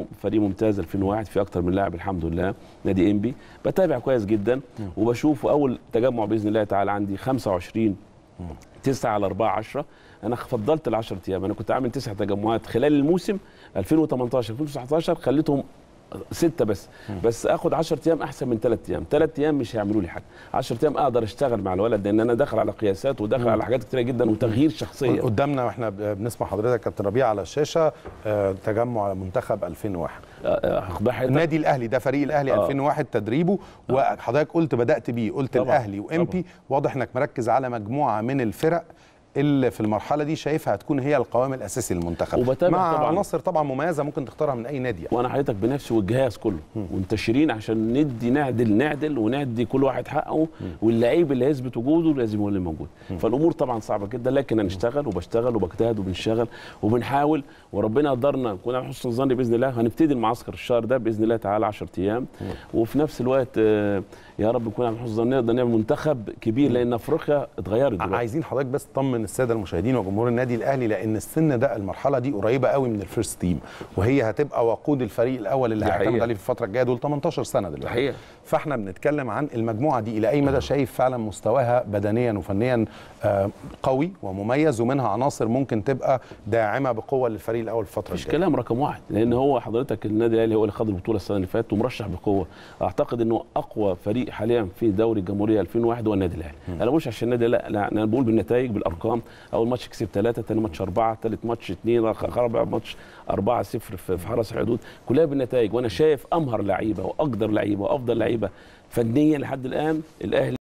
برضو فريق ممتاز 2001 في أكتر من لاعب الحمد لله نادي إنبي. بتابع كويس جدا وبشوف أول تجمع بإذن الله تعالى عندي 25 9 على 4 10 أنا فضلت ال 10 أيام أنا كنت عامل تسع تجمعات خلال الموسم 2018 2019 خليتهم ستة بس. بس اخد 10 أيام أحسن من 3 أيام. 3 أيام مش هيعملوا لي حاجة. 10 أيام أقدر أشتغل مع الولد لأن أنا داخل على قياسات وداخل على حاجات كتيرة جدا وتغيير شخصية. قدامنا وإحنا بنسمع حضرتك كابتن ربيع على الشاشة آه، تجمع منتخب 2001 آه، آه،؟ النادي الأهلي ده فريق الأهلي آه. 2001 تدريبه وحضرتك قلت بدأت بيه قلت طبعاً، الأهلي وإمبي. واضح إنك مركز على مجموعة من الفرق. اللي في المرحلة دي شايفها هتكون هي القوام الأساسي للمنتخب. وبتابع مع طبعاً. عناصر طبعا مميزة ممكن تختارها من أي نادي يعني. وأنا حضرتك بنفسي والجهاز كله. منتشرين عشان ندي نعدل نعدل وندي كل واحد حقه واللعيب اللي هيثبت وجوده لازم هو اللي موجود. فالأمور طبعا صعبة جدا لكن هنشتغل وبشتغل وبجتهد وبنشتغل وبنحاول وربنا قدرنا كنا على حسن الظن بإذن الله. هنبتدي المعسكر الشهر ده بإذن الله تعالى 10 أيام. وفي نفس الوقت آه، يا رب نكون على حسن الظن نقدر نعمل منتخب كبير لأن أفريقيا اتغيرت دلوقتي. عايزين حضرتك بس تطمن السادة المشاهدين وجمهور النادي الأهلي لأن السن ده المرحلة دي قريبة قوي من ال first team وهي هتبقى وقود الفريق الأول اللي هيعتمد. عليه في الفترة الجاية دول 18 سنة دلوقتي. فإحنا بنتكلم عن المجموعة دي إلى أي مدى شايف فعلا مستواها بدنيا وفنيا آه، قوي ومميز ومنها عناصر ممكن تبقى داعمة بقوة للفريق الأول في الفترة الجاية. كلام رقم واحد لأن هو حضرتك النادي الأهلي هو اللي خد البطولة السنة اللي فاتت ومرشح بقوة. أعتقد إنه أقوى فريق حاليا في دوري الجمهورية 2001 هو النادي الأهلي. أنا مش عشان النادي لا, لا أنا بقول بالنتائج بالأرقام. أول ماتش كسب ثلاثة ثاني ماتش أربعة ثالث ماتش اثنين رابع ماتش 4 0 في في حرس الحدود. كلها بالنتائج. وأنا شايف أمهر لعيبة وأقدر لعيبة وأفضل لعيبة فنيا لحد الآن الأهلي